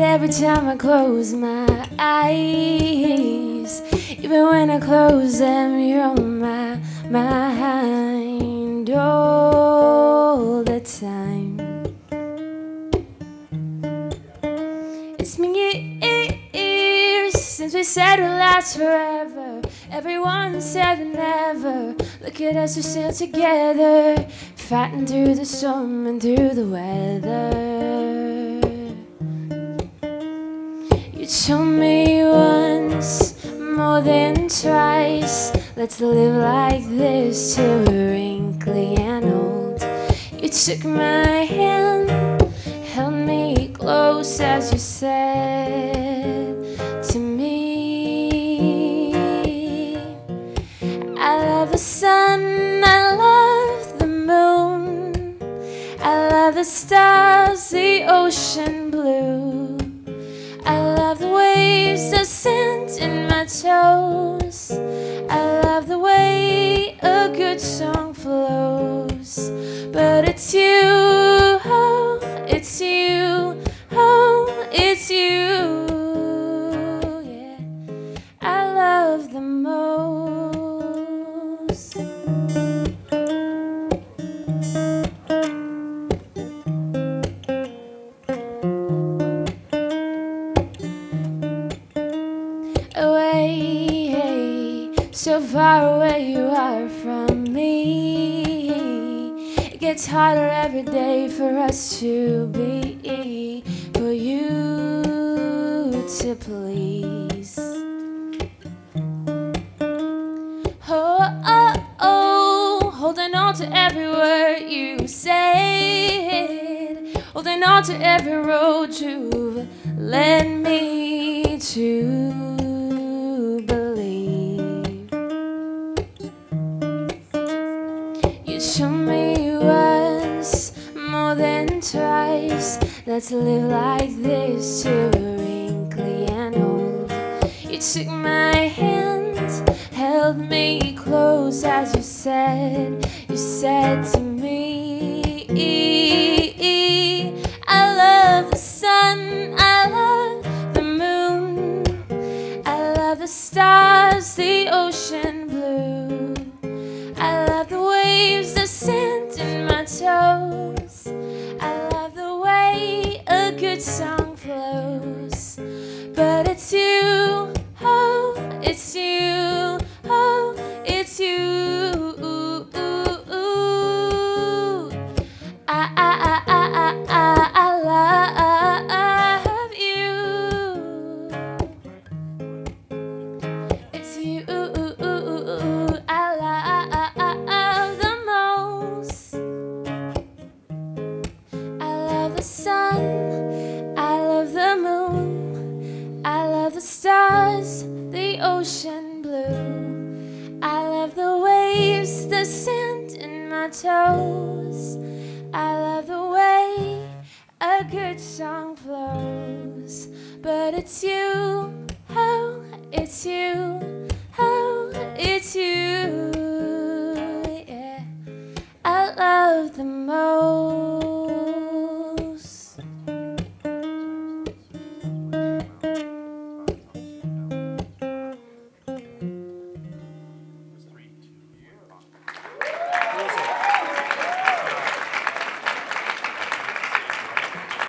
every time I close my eyes. Even when I close them, you're on my mind all the time. It's been years since we said we'll last forever. Everyone said never. Look at us, we're still together, fighting through the storm and through the weather. Told me once more than twice. Let's live like this till we're wrinkly and old. You took my hand, held me close as you said to me. I love the sun, I love the moon, I love the stars, the ocean blue. Love the waves, in my toes. I love the way a good song flows. But it's you, oh, it's you, away, so far away you are from me. It gets harder every day for us to be, for you to please. Oh, oh, oh, holding on to every word you said, holding on to every road you've led me to Let's live like this till we're wrinkly and old. You took my hand, held me close as you said. You said to me, I love the sun, I love the moon, I love the stars, the ocean blue. I love the waves, the sand in my toes. Stars, the ocean blue. I love the waves, the sand in my toes. I love the way a good song flows. But it's you, oh, it's you, oh, it's you. Yeah, I love the most.